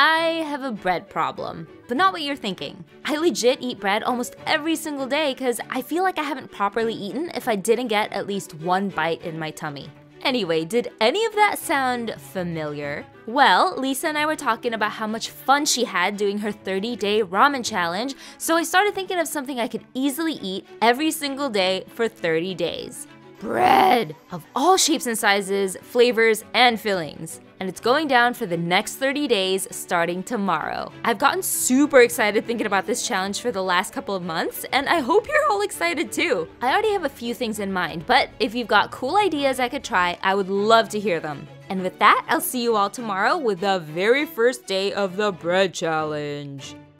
I have a bread problem, but not what you're thinking. I legit eat bread almost every single day because I feel like I haven't properly eaten if I didn't get at least one bite in my tummy. Anyway, did any of that sound familiar? Well, Lisa and I were talking about how much fun she had doing her 30 day ramen challenge, so I started thinking of something I could easily eat every single day for 30 days. Bread! Of all shapes and sizes, flavors, and fillings. And it's going down for the next 30 days starting tomorrow. I've gotten super excited thinking about this challenge for the last couple of months, and I hope you're all excited too. I already have a few things in mind, but if you've got cool ideas I could try, I would love to hear them. And with that, I'll see you all tomorrow with the very first day of the bread challenge.